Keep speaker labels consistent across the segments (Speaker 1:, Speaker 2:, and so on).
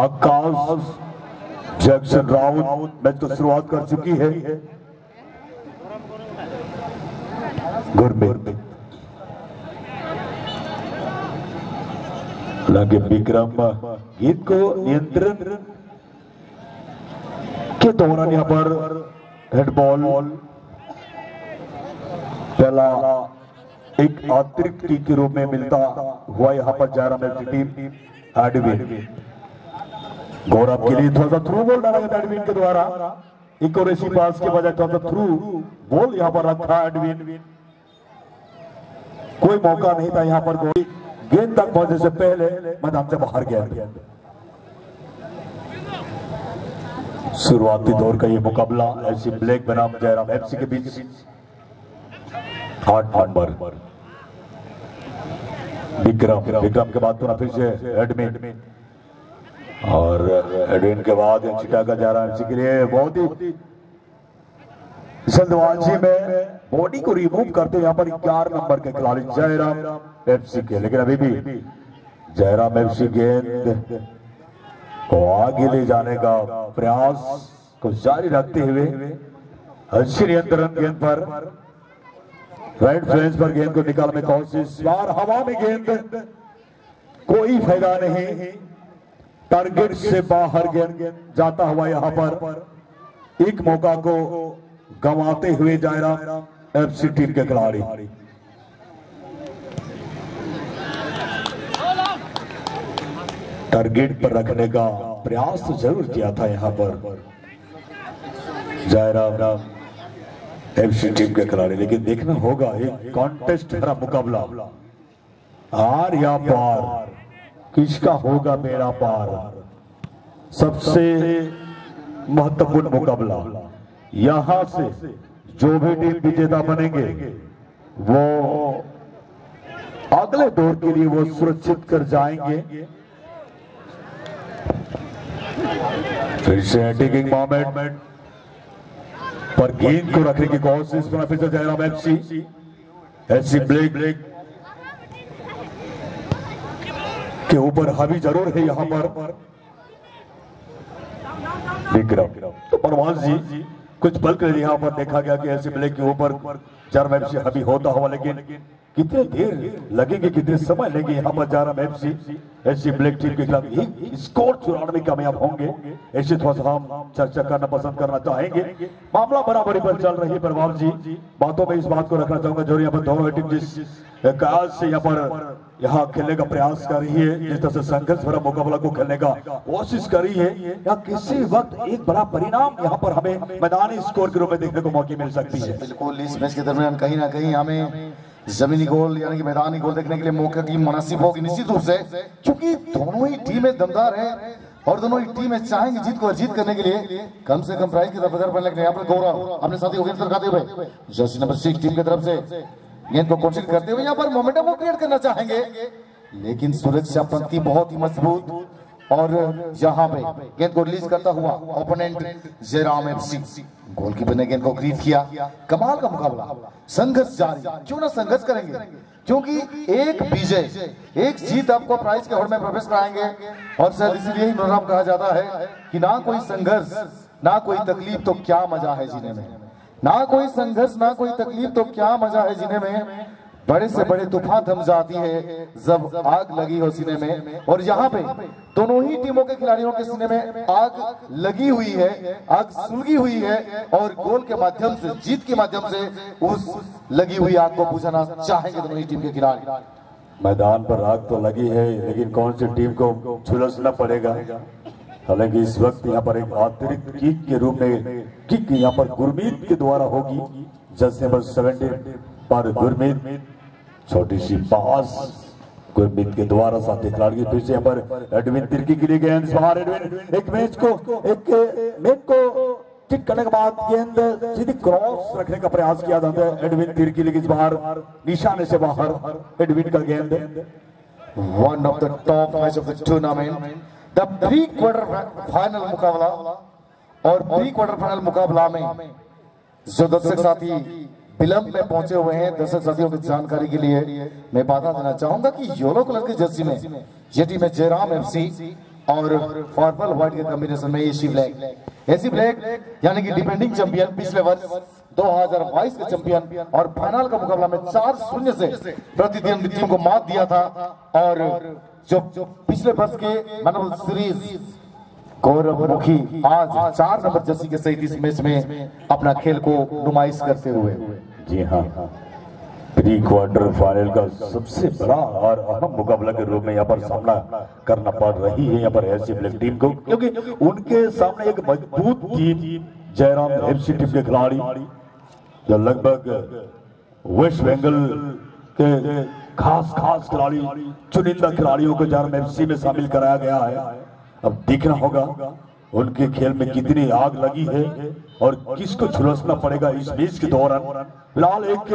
Speaker 1: आकाश Jackson Raut match तो शुरुआत कर चुकी है। गुरमीत। हालाँकि विक्रम, गीत को नियंत्रण के दौरान यहाँ पर हेडबॉल पहला एक अतिरिक्त की के रूप में मिलता हुआ यहाँ पर Jairam F team. Edwin Gaurav के लिए थोड़ा सा थ्रू बॉल डाला गया एडविन के द्वारा. इकोरेसी पास के बजाय थोड़ा सा थ्रू बॉल यहाँ पर रखा एडविन कोई मौका नहीं था यहाँ पर कोई. गेंद तक पहुँचने से पहले मैदान से बाहर गया. शुरुआती दौर का ये मुकाबला ऐसी ब्लैक बनाम जयराम एफसी के बीच. आठ नंबर विक्रम विक्रम के बाद तो फिर से एडमिन और एडमिन के बाद चिटागा जयराम एफसी के लिए बहुत ही जल्दबाजी में बॉडी को रिमूव करते यहाँ पर ग्यारह नंबर के खिलाड़ी जयराम एफसी के। लेकिन अभी भी जयराम एफसी गेंद को आगे ले जाने का प्रयास को जारी रखते हुए अच्छी नियंत्रण गेंद पर राइट फ्लेंस पर गेंद को निकालने कोशिश बार हवा में गेंद? कोई फ़ायदा नहीं। टारगेट से बाहर गेंद जाता हुआ यहाँ पर। एक मौका को गंवाते हुए जायरा एफसी टीम के खिलाड़ी। टारगेट पर रखने का प्रयास तो ज़रूर किया था यहाँ पर। जयराम एफसी टीम के खिलाड़ी, लेकिन देखना होगा एक कॉन्टेस्ट भरा मुकाबला। हार या पार, किसका होगा मेरा पार? सबसे महत्वपूर्ण मुकाबला। यहाँ से जो भी टीम विजेता बनेंगे, वो अगले दौर के लिए वो सुरक्षित कर जाएँगे। फिर से मोमेंट पर गेंद को रखने की कोशिश में फिर से Jairam FC FC black black के ऊपर हावी ज़रूर है यहाँ पर। विक्रम तो परवान जी कुछ पल के लिए यहाँ पर देखा गया कि ऐसे ब्लेक के ऊपर जयराम से हावी होता हुआ, लेकिन कितने देर लगेंगे, कितने समय लेंगे यहाँ पर जा रहा हम एफसी एफसी ब्लैक टीम के खिलाफ एक स्कोर चुराने में कामयाब होंगे। ऐसे थोड़ा सा हम चर्चा करना पसंद करना चाहेंगे। मामला बराबरी पर चल रही है, प्रभाव जी। बातों में इस बात को रखना चाहूँगा, जो यहाँ पर दोनों टीम जिस काज से यहाँ पर यहाँ खेलने का प्रयास कर रही है, जिस तरह से संघर्ष भरा मुकाबला को खेलने का कोशिश कर रही है, या किसी वक्त एक बड़ा परिणाम यहाँ पर हमें मैदानी स्कोर के रूप में देखने को मौके मिल सकती है।
Speaker 2: बिल्कुल, इस मैच के दरमियान कहीं ना कहीं हमें जमीनी गोल, यानी कि मैदानी गोल देखने के लिए मौके की मुनासिब होगी। निश्चित रूप से क्योंकि दोनों ही टीमें दमदार है, और दोनों ही टीमें चाहेंगी जीत को अर्जित करने के लिए, कम से कम प्राइज की तरफ़ बदर लेकिन यहाँ पर गौरव अपने साथी को गेंद दिखाते हुए, जर्सी नंबर सिक्स टीम की तरफ़ से गेंद को कोशिश करते हुए यहाँ पर मोमेंटम को क्रिएट करना चाहेंगे। लेकिन सुरक्षा पंक्ति बहुत ही मज़बूत और यहाँ पे गेंद को रिलीज़ करता हुआ ओपोनेंट जयराम एफसी। गोलकीपर ने गेंद को क्रीज किया। कमाल का मुकाबला। संघर्ष जारी। क्यों ना संघर्ष करेंगे? क्योंकि एक विजय, एक जीत आपको प्राइज के होड़ में प्रवेश कराएँगे। और शायद इसीलिए ही मनोरम कहा जाता है कि ना कोई संघर्ष, ना कोई तकलीफ़ तो क्या मज़ा है जीने में। ना कोई संघर्ष, ना कोई तकलीफ़ तो क्या मज़ा है जीने में? बड़े से बड़े तूफ़ान थम जाती है, जब आग लगी हो सीने में। और यहाँ पे दोनों ही टीमों के खिलाड़ियों के सीने में आग लगी हुई है, आग सुलगी हुई है, और गोल के माध्यम से, जीत के माध्यम से उस लगी हुई आग को बुझाना चाहेंगे दोनों ही टीम के खिलाड़ी।
Speaker 1: मैदान पर आग तो लगी है, लेकिन कौन सी टीम को झुलसना पड़ेगा? हालाँकि इस वक्त यहाँ पर एक अतिरिक्त किक के रूप में किक यहाँ पर गुरमीत के द्वारा होगी, जैसे नंबर सेवेंटी पर गुरमीत। छोटी सी पास गुरमीत के द्वारा साथी खिलाड़ी फिर से यहाँ पर एडविन तिर्की के लिए गेंद बाहर एडविन, एक मैच को, एक मैच को ठीक करने के बाद गेंद सीधी क्रॉस रखने का प्रयास किया जाता है। एडविन तिरकी लेकिन बाहर निशाने से बाहर एडविन का गेंद।
Speaker 2: One of the top match of the tournament the pre quarter final मुकाबला और प्री क्वार्टर फाइनल मुकाबला में जो दर्शक साथी विलंब में पहुँचे हुए हैं। दर्शक साथियों की जानकारी के लिए मैं बता देना चाहूँगा कि येलो कलर की जर्सी में ये टीम है जयराम एफसी और पर्पल व्हाइट के कॉम्बिनेशन में एसी ब्लैक। एसी ब्लैक यानी कि डिफेंडिंग चैंपियन पिछले वर्ष 2022 के चैंपियन और फाइनल का मुकाबला में चार शून्य से प्रतिद्वंदी टीम को मात दिया था और जो पिछले वर्ष के man of the series Gaurav Mukhi आज चार नंबर जर्सी के सहित इस मैच में अपना खेल को नुमाइश करते हुए।
Speaker 1: जी हाँ। प्री क्वार्टर फाइनल का सबसे बड़ा और अहम मुकाबला के रूप में यहाँ पर सामना करना पड़ रही है यहाँ पर एससी ब्लैक टीम को, क्योंकि उनके सामने एक मज़बूत टीम जयराम एफसी टीम के खिलाड़ी, जो लगभग वेस्ट बंगाल के खास खास खिलाड़ी, चुनिंदा खिलाड़ियों को जयराम एफसी में शामिल कराया गया है। अब देखना होगा उनके खेल में कितनी आग लगी है और किसको झुलसना पड़ेगा इस मैच के दौरान। फ़िलहाल एक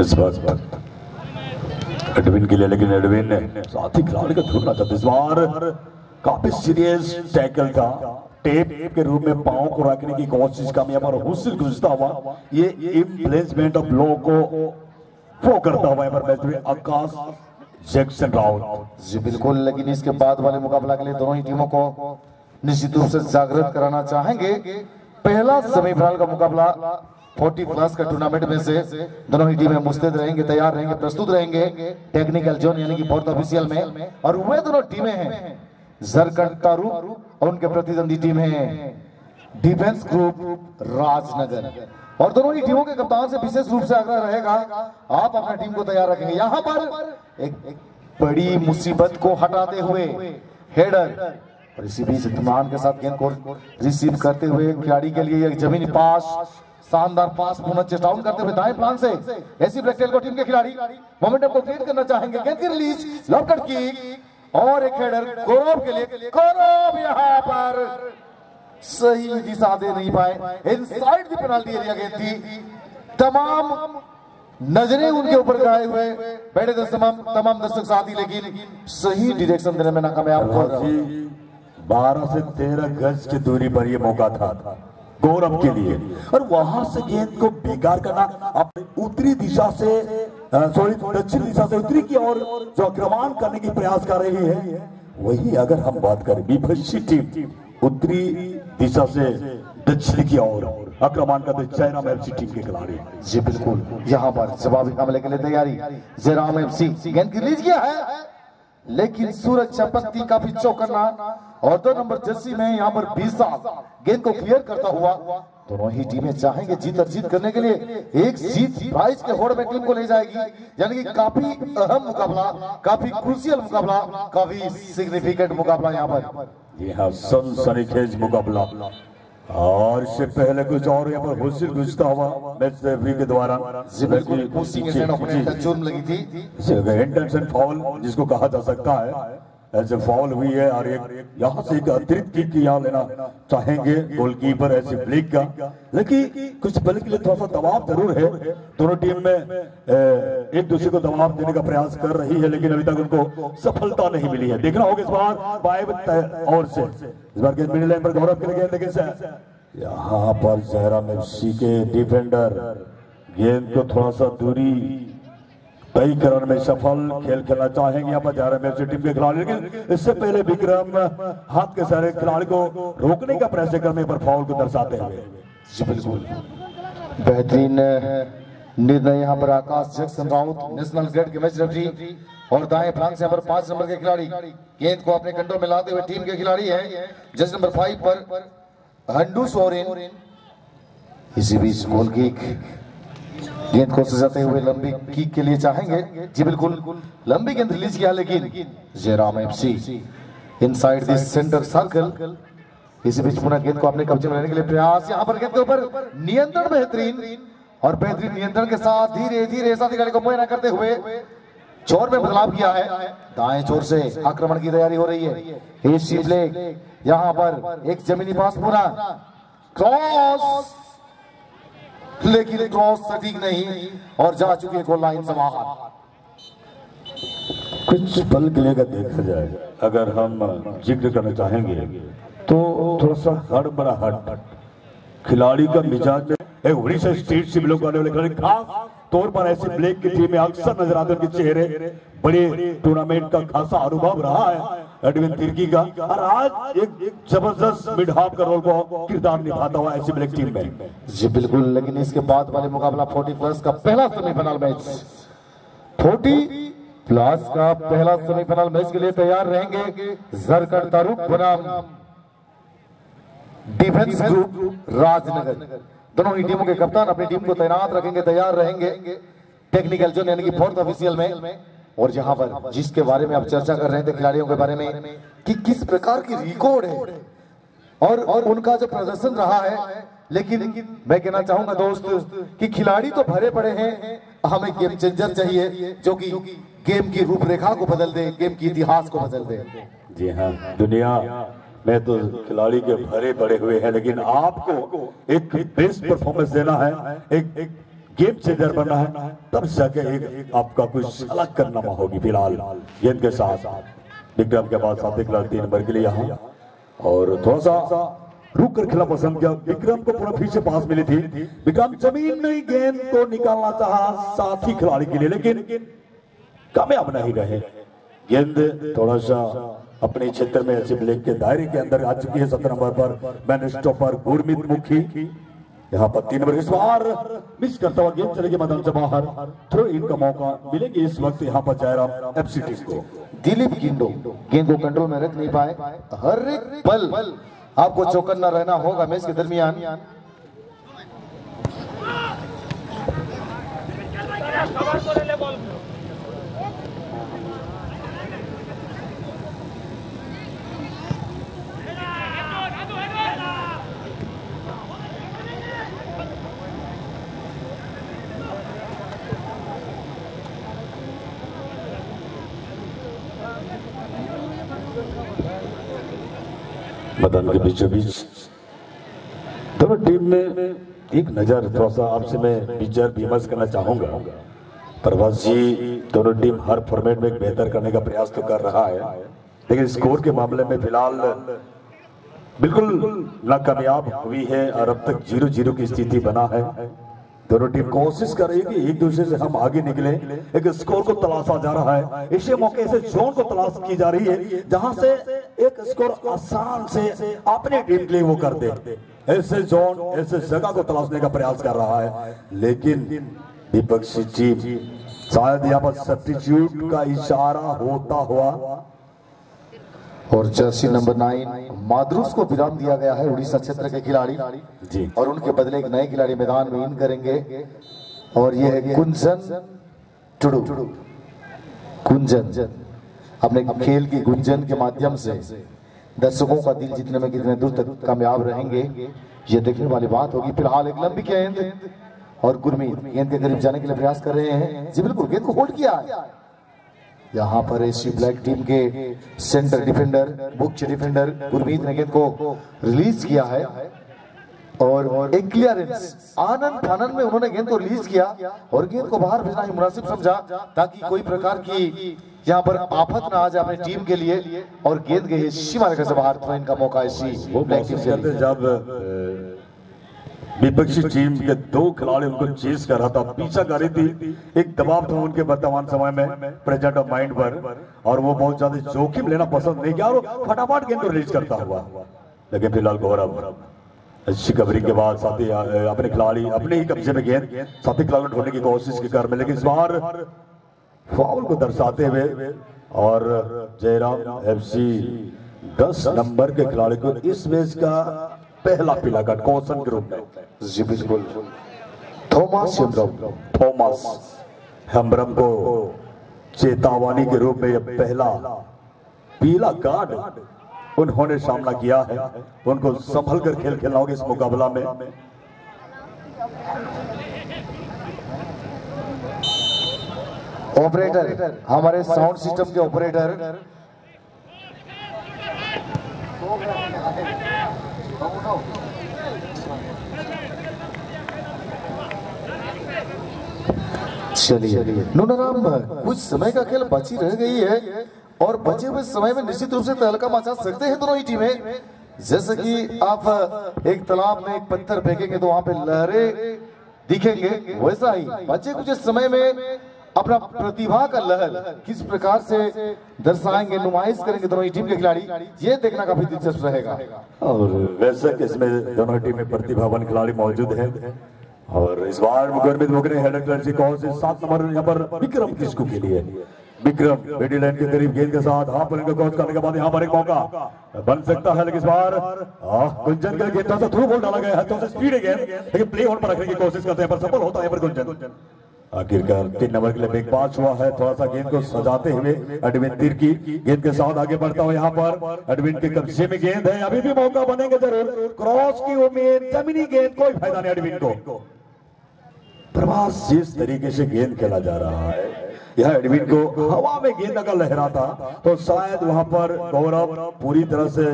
Speaker 1: इस बार एडविन के लिए, लेकिन एडविन ने साथी खिलाड़ी को ढूंढना था। इस बार काफ़ी सीरियस टैकल था। टेप के रूप में पाँव को रखने की कोशिश का यहाँ पर हुसिल गुजरता हुआ। ये इम्प्लेसमेंट ऑफ़ लो को फो करता हुआ मैच में आकाश जैक्सन राउत
Speaker 2: जी, बिल्कुल, लेकिन इसके बाद वाले मुकाबला के लिए दोनों ही टीमों को निश्चित रूप से जागृत कराना चाहेंगे। पहला सेमीफाइनल का मुकाबला 40 प्लस का टूर्नामेंट में से दोनों ही टीमें मुस्तैद रहेंगे, तैयार रहेंगे, प्रस्तुत रहेंगे। टेक्निकल जोन यानी कि फोर्थ ऑफिशियल में। और वे दोनों टीमें हैं जरकंड तारू और उनके प्रतिद्वंदी टीम है डिफेंस ग्रुप राजनगर। और दोनों ही टीमों के कप्तान से विशेष रूप से आग्रह रहेगा, आप अपना टीम को तैयार रखेंगे। यहाँ पर एक बड़ी मुसीबत को हटाते हुए हेडर और इसी बीच इत्मीनान के साथ गेंद को रिसीव करते हुए खिलाड़ी के लिए एक जमीनी पास, शानदार पास पुनः चेस्ट आउट करते हुए दाएँ प्लान से ऐसी ब्लैक को टीम के खिलाड़ी मोमेंटम को क्रिएट करना चाहेंगे। गेंद की रिलीज़ लॉकट की और एक हेडर गौरव के लिए। गौरव यहाँ पर सही दिशा दे नहीं पाए। इनसाइड दी पेनाल्टी एरिया गेंद थी। तमाम नज़रें उनके ऊपर गए हुए। बैठे थे तमाम तमाम दर्शक साथी लेकिन सही डिरेक्शन देने में नाकामयाब हो रहा
Speaker 1: बारह से तेरह गज की दूरी पर ये मौका था गौरव के लिए। और वहाँ से गेंद को बेकार करना अपनी उत्तरी दिशा से सॉरी दक्षिण दिशा से उत्तरी की ओर जो आक्रमण करने की प्रयास कर रही है, वही अगर हम बात करें विपक्षी टीम उत्तरी दिशा से दक्षिण की ओर आक्रमण करते जयराम एफसी टीम के खिलाड़ी
Speaker 2: जी, बिल्कुल। यहाँ पर जवाबी हमले के लिए तैयारी। जयराम एफसी गेंद की लीज किया है, लेकिन सूरज चपकती काफ़ी चौकन्ना। और दो नंबर जर्सी में यहाँ पर बीस गेंद को क्लियर करता हुआ दोनों ही टीमें चाहेंगे जीत और जीत करने के लिए एक जीत प्राइज के होड़ में टीम को ले जाएगी। यानी कि काफ़ी अहम मुकाबला काफ़ी क्रूसियल मुकाबला काफ़ी सिग्निफिकेंट मुकाबला यहाँ पर।
Speaker 1: जी हाँ सनसनीखेज मुकाबला। और इससे पहले कुछ और यहाँ पर हुसिल गुजरता हुआ मैच रेफरी के द्वारा।
Speaker 2: लगी थी।
Speaker 1: इंटेंशन फाउल जिसको कहा जा सकता है। ऐसे फाउल हुई है और एक यहाँ से एक अतिरिक्त किक यहाँ लेना चाहेंगे गोलकीपर ऐसे ब्लिक का लेकिन कुछ पल के लिए थोड़ा सा दबाव ज़रूर है दोनों टीम में एक दूसरे को दबाव देने का प्रयास कर रही है लेकिन अभी तक उनको सफलता नहीं मिली है देखना होगा इस बार बाय और से इस बार गेंद मिडिल लाइन पर गौरव के लिए लेकिन यहाँ पर जहरा एफसी के डिफेंडर गेंद को थोड़ा सा दूरी तय करने में सफल खेल खेलना चाहेंगे यहाँ पर जा रहे हैं टीम के खिलाड़ी, लेकिन इससे पहले विक्रम हाथ के सारे खिलाड़ी को रोकने का प्रयास करने पर फाउल को दर्शाते हुए।
Speaker 2: बेहतरीन निर्णय यहाँ पर Akash Jackson Raut, national grade के मैच रेफरी और दाएँ फ्लांग से पर पाँच नंबर के खिलाड़ी। गेंद को अपने कंट्रोल में लाते हुए टीम के खिलाड़ी हैं। जज नंबर फाइव पर हंडू सोरेन। इसी बीच गोल किक गेंद को सजाते हुए लंबी किक के लिए चाहेंगे। जी बिल्कुल, लंबी गेंद रिलीज़ किया, लेकिन Jairam FC inside this centre circle इसी बीच पुनः गेंद को अपने कब्जे में लेने के लिए प्रयास, यहाँ पर गेंद के ऊपर नियंत्रण बेहतरीन और बेहतरीन नियंत्रण के साथ धीरे धीरे साथी गाड़ी को मुआयना करते हुए चोर में बदलाव किया है। दाएँ चोर से आक्रमण की तैयारी हो रही है। यहाँ पर एक जमीनी पास पूरा क्रॉस लेकिन क्रॉस सटीक नहीं और जा चुके गोल लाइन से बाहर
Speaker 1: कुछ पल के लिए देखा जाए, अगर हम ज़िक्र करना चाहेंगे तो थोड़ा सा हड़बड़ाहट खिलाड़ी का मिजाज एक उड़ीसा स्टेट से बिलोंग करने वाले खिलाड़ी, खास तौर पर ऐसे ब्लैक की टीम में अक्सर नज़र आते उनके चेहरे। बड़े टूर्नामेंट का खासा अनुभव रहा है। एडविन तिर्की का। और आज एक ज़बरदस्त मिड हाफ़ का रोल को किरदार निभाता हुआ ऐसी ब्लैक टीम में।
Speaker 2: जी, बिल्कुल। लेकिन इसके बाद वाले मुकाबला 40 प्लस का पहला सेमीफाइनल मैच। 40 प्लस का पहला सेमीफाइनल मैच के लिए तैयार रहेंगे जरकर तारुक बनाम डिफेंस ग्रुप राजनगर। दोनों ही टीमों के कप्तान अपनी टीम को तैनात रखेंगे, तैयार रहेंगे। टेक्निकल जोन यानी कि फोर्थ ऑफिशियल में। और जहाँ पर जिसके बारे में आप चर्चा कर रहे थे खिलाड़ियों के बारे में, कि किस प्रकार की रिकॉर्ड है? और और उनका जो प्रदर्शन रहा है, लेकिन मैं कहना चाहूँगा दोस्त, कि खिलाड़ी तो भरे पड़े हैं। हमें गेम चेंजर चाहिए, जो कि गेम की रूपरेखा को बदल दे गेम की इतिहास को बदल दे।
Speaker 1: जी हाँ दुनिया में तो खिलाड़ी के भरे पड़े हुए हैं, लेकिन आपको एक बेस्ट परफॉर्मेंस देना है, एक गेम चेंजर बनना है, तब जाके एक आपका कुछ अलग करनामा होगी फ़िलहाल। गेंद के साथ। विक्रम के बाद साथी खिलाड़ी तीन नंबर के लिए यहाँ। और थोड़ा सा रुक कर खेला पसंद किया। विक्रम को पूरा फिर से पास मिली थी। विक्रम ज़मीन में गेंद को निकालना चाहा साथी खिलाड़ी के लिए, लेकिन कामयाब नहीं रहे। गेंद थोड़ा सा अपने क्षेत्र में ऐसे ब्लैक के दायरे के अंदर आ चुकी है सत्रह नंबर पर। मैन स्टॉपर गुरमीत मुखी। यहाँ पर तीन नंबर इस बार मिस करता हुआ गेंद चलेगी मैदान से बाहर। थ्रो इन का मौका मिलेगी इस वक्त यहाँ पर जयराम एफसी टीम को।
Speaker 2: दिलीप गेंदो गेंद को कंट्रोल में रख नहीं पाए। हर एक पल आपको चौकन्ना रहना होगा मैच के दरमियान।
Speaker 1: मैदान के बीचों बीच। दोनों टीम में एक नज़र थोड़ा सा आपसे मैं विचार विमर्श करना चाहूँगा। प्रभास जी, दोनों टीम हर फॉर्मेट में बेहतर करने का प्रयास तो कर रहा है, लेकिन स्कोर के मामले में फ़िलहाल बिल्कुल नाकामयाब हुई है और अब तक ज़ीरो ज़ीरो की स्थिति बना है। दोनों टीम कोशिश कर रही है कि एक दूसरे से हम आगे निकले। एक स्कोर को तलाशा जा रहा है। इसी मौके से जोन को तलाश की जा रही है, जहाँ से एक स्कोर आसान से अपने टीम के लिए वो कर दे। ऐसे जोन, ऐसे जगह को तलाशने का प्रयास कर रहा है। लेकिन विपक्षी टीम, शायद यहाँ पर सब्सिट्यूट का इशारा होता हुआ
Speaker 2: और जर्सी नंबर नाइन माद्रुस को विराम दिया गया है उड़ीसा क्षेत्र के खिलाड़ी।
Speaker 1: जी।
Speaker 2: और उनके बदले एक नए खिलाड़ी मैदान में इन करेंगे। और ये है कुंजन टुडू। कुंजन। अपने खेल की गुंजन के माध्यम से दर्शकों का दिल जीतने में कितने दूर तक कामयाब रहेंगे ये देखने वाली बात होगी। फ़िलहाल एक लंबी गेंद और गुरमीत गेंद के करीब जाने के लिए प्रयास कर रहे हैं। जी बिल्कुल गेंद को होल्ड किया है। यहाँ पर एसी ब्लैक टीम के सेंटर डिफेंडर मुख्य डिफेंडर गुरमीत ने गेंद को रिलीज़ किया है। और एक क्लियरेंस आनंद फानंद में उन्होंने गेंद को रिलीज़ किया और गेंद को बाहर भेजना ही मुनासिब समझा ताकि कोई प्रकार की यहाँ पर आफत ना आ जाए अपनी टीम के लिए और गेंद के सीमा रेखा से बाहर थ्रो इन का मौका लिए
Speaker 1: जब विपक्षी टीम के दो खिलाड़ी उनको चेस कर रहा था। पीछा कर रही थी। एक दबाव था उनके वर्तमान समय में प्रेजेंट ऑफ़ माइंड पर। और वो बहुत ज़्यादा जोखिम लेना पसंद नहीं किया और फटाफट गेंद को रिलीज़ करता हुआ। लेकिन फ़िलहाल गौरव। अच्छी कवरिंग के बाद साथी अपने खिलाड़ी अपने ही कब्जे में गेंद। साथी खिलाड़ी को ढूँढने की कोशिश की कर में लेकिन इस बार फाउल को दर्शाते हुए और जयराम एफसी 10 नंबर के खिलाड़ी को इस मैच का पहला पीला कार्ड कौशन के रूप में
Speaker 2: जी बिल्कुल थॉमस हेम्ब्रम
Speaker 1: थॉमस। हेम्ब्रम को चेतावनी के रूप में यह पहला पीला कार्ड उन्होंने सामना किया है। उनको संभल कर खेल खेलना होगा इस मुकाबला में।
Speaker 2: ऑपरेटर, हमारे साउंड सिस्टम के ऑपरेटर। चलिए। नूनाराम कुछ समय का खेल बची रह गई है और बचे हुए समय में निश्चित रूप से तहलका मचा सकते हैं दोनों ही टीमें। जैसे कि आप, एक तालाब में एक पत्थर फेंकेंगे तो वहाँ पे लहरें दिखेंगे। वैसा ही बचे कुछ समय में अपना प्रतिभा का लहर किस प्रकार से दर्शाएँगे, नुमाइश करेंगे दोनों ही टीम के खिलाड़ी, ये देखना काफ़ी दिलचस्प रहेगा।
Speaker 1: और वैसे इसमें दोनों टीम में प्रतिभावान खिलाड़ी मौजूद है? और इस बार गुरमीत मुगरे हेडर क्लर्जी कौन से सात नंबर यहाँ पर? विक्रम किसको के लिए? विक्रम रेडी लाइन के करीब गेंद के साथ हाफ़ पर कोच करने के बाद यहाँ पर एक मौका। बन सकता है, लेकिन इस बार गुंजन का गेंद थोड़ा सा थ्रू बॉल डाला गया है सा स्पीड है गेंद लेकिन प्ले ऑन पर रखने की कोशिश करते हैं, पर सफल होता है पर गुंजन। आखिरकार तीन नंबर के लिए बिग पास हुआ है। थोड़ा सा गेंद को सजाते हुए अडविन तिरकी गेंद के साथ आगे बढ़ता हुआ यहाँ पर। अडविन के कब्जे में गेंद है। अभी भी मौका बनेंगे ज़रूर। क्रॉस की उम्मीद, जमीनी गेंद, कोई फ़ायदा नहीं अडविन को। प्रभास जिस तरीके से गेंद खेला जा रहा है यह एडमिन को हवा में गेंद अगर लहराता तो शायद वहाँ पर गौरव पूरी तरह से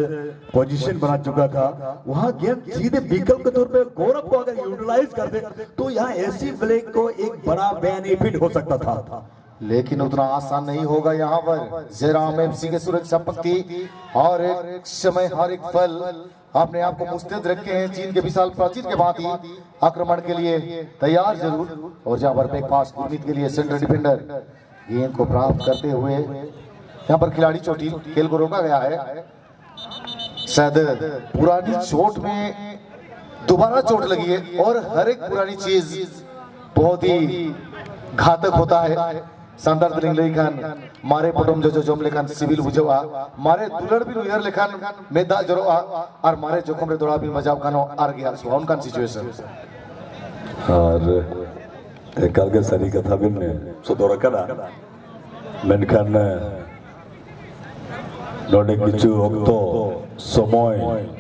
Speaker 1: पोजीशन बना चुका था। वहाँ गेंद सीधे विकल्प के तौर पे गौरव को अगर यूटिलाइज कर दे तो यहाँ ऐसी ब्लैक को एक बड़ा बेनिफिट हो सकता था।
Speaker 2: लेकिन उतना आसान नहीं होगा यहाँ पर। जयराम एफसी के सुरक्षा पक्की और एक समय हर एक फल अपने आप को मुस्तैद रखे हैं। चीन के विशाल प्राचीन के भांति आक्रमण के लिए तैयार ज़रूर। और जहाँ पर बैक पास गुरमीत के लिए सेंटर डिफेंडर गेंद को प्राप्त करते हुए यहाँ पर खिलाड़ी चोटी, खेल को रोका गया है। शायद पुरानी चोट में दोबारा चोट लगी है और हर एक पुरानी चीज़ बहुत ही घातक होता है। शानदार तरिंग लेखन। मारे पटम जो जो जोम लेखन सिविल बुझवा। मारे दुलड़ भी रुयर लेखन मेदा जरोआ और मारे जोखम रे थोड़ा भी मज़ाक कानो आर गया सो उनका सिचुएशन
Speaker 1: और एकाल के सरी कथा बिन सुदोरा करा। मेनखान नोडे किचु ओक्तो समय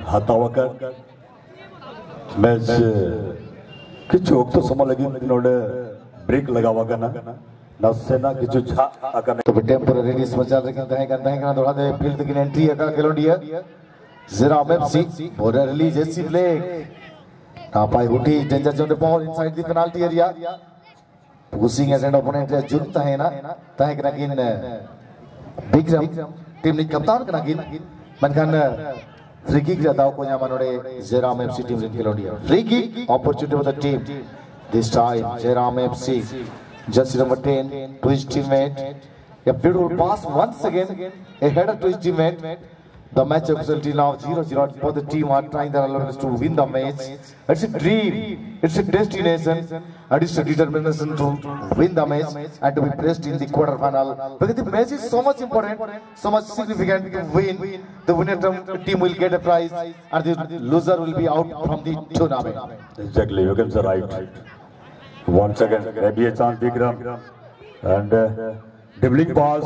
Speaker 1: हतावकर मैच किचु ओक्तो समय लगी नोडे ब्रेक लगावा करना। नसेना किचु छा अकने
Speaker 2: तो टेम्पररी समाचार रखते हैं करते हैं थोड़ा दे। फ़ील्ड की एंट्री अगर का खेलोंडिया जरा FC border release AC black नापाई उठी danger zone ball inside the penalty area pushing as an opponent जुनता है ना? ताहे कना गिन बिक्रम टीम नि कप्तान कना गिन मनखान फ्री किक जाता को यहाँ मनोड़े जेराम एफसी टीम रिन खेलोंडिया free kick opportunity for the team this time Jairam FC Jersey number 10 to his teammate. A beautiful pass once again. A header to his teammate. The match result is now 0-0 for the team are trying their levels to win the match. It's a dream. It's a destination. And it's a determination to win the match and to be placed in the quarter final. Because the match is so much important, so much significant to win. The winner team will get a prize and the loser will be out from the tournament.
Speaker 1: Exactly, you can say right. Once again, maybe a chance, Vikram. And uh, dribbling pass,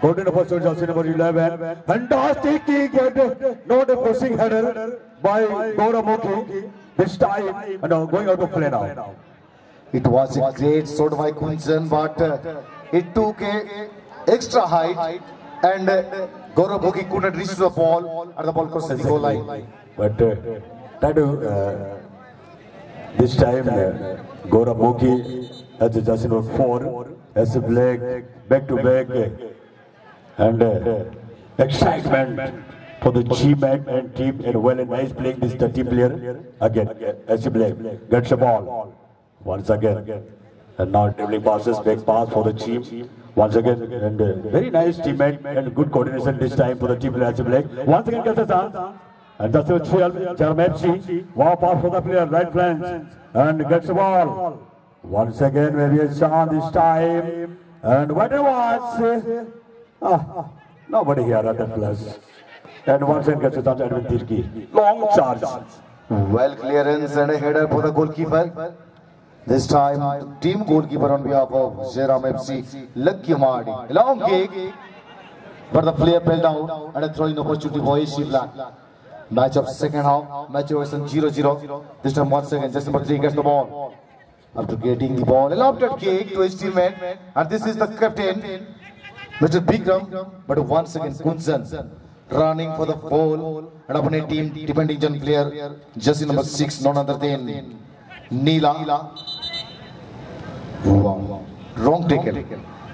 Speaker 1: golden opportunity, jersey number 11. Fantastic kick, and not a pushing header by Gauramukhi. This time, and uh, going out of play now.
Speaker 2: It was a great shot by Kunjan, but uh, it took a extra height and uh, Bhogi couldn't reach the ball and the ball crossed the goal line.
Speaker 1: But uh, to uh, this time Gaurav Mukhi as a jersey number four as a black back to back and uh, excitement for the G-Man and team and well and nice playing this 30 player again as a black. Gets the ball. Once again. And now dribbling passes back pass for the team. Once again and uh, very nice teammate and good coordination this time for the team player as a once again gets a chance and that's what FC. Wow, pass for the player, right flank. And gets the ball. Once again, maybe a chance this time. And what it was. Ah, nobody here at that place. And once again gets a chance Edwin Tirki. Long charge.
Speaker 2: Well clearance and a header for the goalkeeper. This time, team goalkeeper on behalf of Jairam FC, Lucky Mardi. Long kick, but the player fell down and a throwing opportunity for Black. Match of second half, match equation 0-0. This time once again, just number 3 gets the ball. After getting the ball, a lofted kick to his teammate. And this is the captain, Mr. Bikram. But once again, Kunjan running for the ball. And upon team, defending gen player, jersey number 6, none other than Neela. Wrong taken.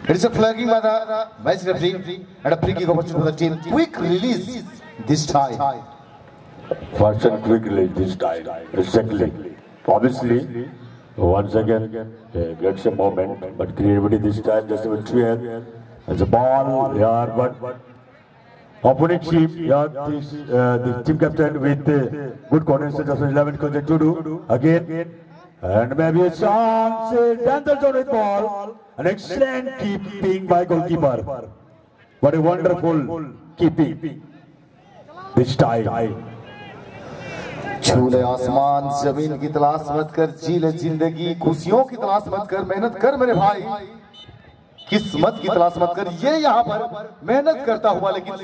Speaker 2: It is a flagging by the match referee and a free kick opportunity for the team. Quick release this time.
Speaker 1: Fast and quickly this time. Exactly. Obviously, once again, uh, gets a moment, but creativity this time just a clear. As a ball, yeah, but opponent team, yeah, this, uh, the team captain with uh, good coordination just 11 coach to do again. And maybe a chance, uh, Dancer John with ball. An excellent keeping by goalkeeper. What a wonderful keeping. This time.
Speaker 2: छूले आसमान, ज़मीन की तलाश मत कर जी ले ज़िंदगी, खुशियों की तलाश मत कर, मेहनत कर मेरे भाई। किस्मत की तलाश मत कर, ये यहाँ पर मेहनत करता हुआ लेकिन